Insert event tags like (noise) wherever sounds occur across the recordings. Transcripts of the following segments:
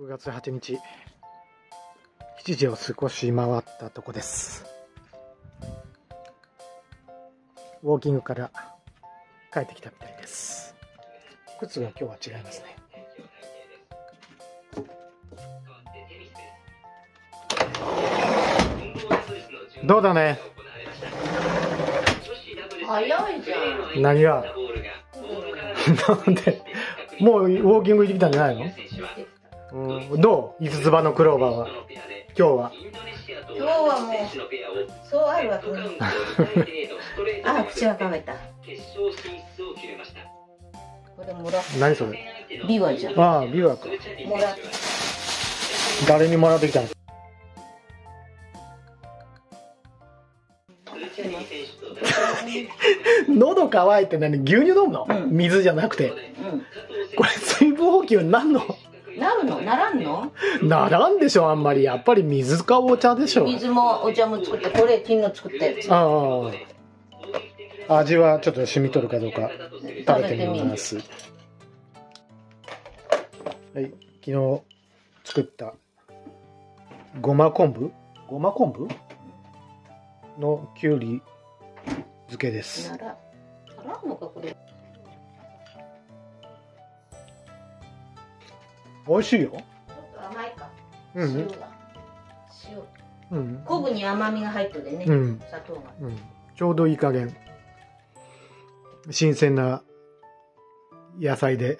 6月8日。7時を少し回ったとこです。ウォーキングから帰ってきたみたいです。靴が今日は違いますね。どうだね？早いじゃん。何が？(laughs) なんで？もうウォーキング行ってきたんじゃないの？うん、どう？五つ葉のクローバーは？今日は？今日はもう、そうあるわけね。あ、口はかめた。これもらっ何それ？ビワじゃん。ああビワか。もらっ誰にもらってきたの？喉乾いて何？牛乳飲むの、うん。水じゃなくて。うこれ水分補給になんの？ん。なるの？ならんの？ならんでしょあんまり。やっぱり水かお茶でしょ水もお茶も作って、これ昨日作ったやつ。ああ。味はちょっと染み取るかどうか食べてみます。はい昨日作ったごま昆布？ごま昆布？のきゅうり漬けです。なら、ならんのか、これ。美味しいよ。ちょっと甘いか。うん。塩が。塩。うん、昆布に甘みが入っとるね。うん。砂糖が。うん、ちょうどいい加減。新鮮な野菜で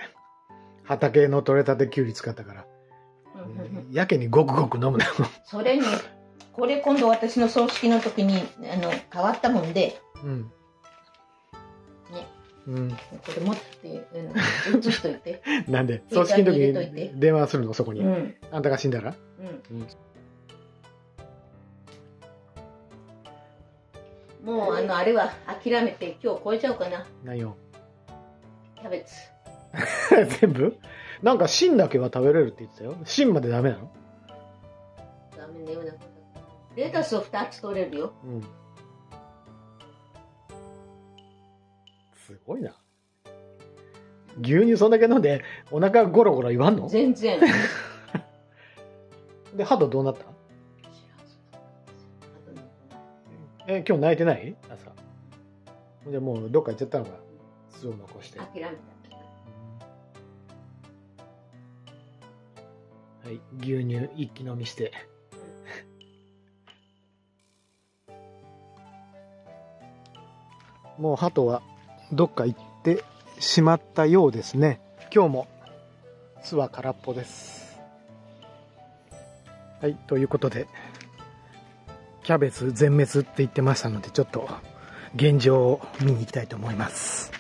畑の採れたてきゅうり使ったから。うん。やけにごくごく飲むな。よ (laughs) それに、これ今度私の葬式の時に、あの、変わったもんで、うん。ねうん、これ持って、うん、移しといて。(laughs) なんで葬式の時に電話するのそこに、うん。あんたが死んだら？うん。もう、あの、あれは諦めて、今日超えちゃおうかな。何よキャベツ。(laughs) 全部？なんか芯だけは食べれるって言ってたよ芯までダメなの？ダメね、レタスを2つ取れるよ。うんすごいな。牛乳そんだけ飲んでお腹ゴロゴロ言わんの？全然。(laughs) で肌どうなった？え今日泣いてない？朝。じゃあもうどっか行っちゃったのか？巣を残して。諦めた。はい牛乳一気飲みして。もう鳩はどっか行ってしまったようですね。今日も巣は空っぽです。はいということでキャベツ全滅って言ってましたのでちょっと現状を見に行きたいと思います。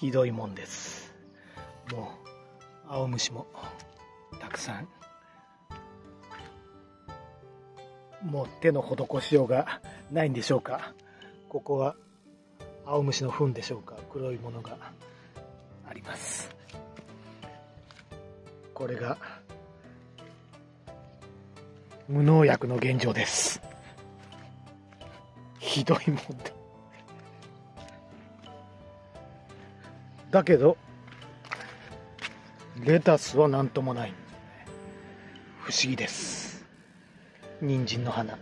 ひどいもんです。もう青虫もたくさん。もう手の施しようがないんでしょうか。ここは青虫の糞でしょうか。黒いものがあります。これが無農薬の現状です。ひどいもんだ。だけどレタスは何ともない。んですね不思議です。人参の花。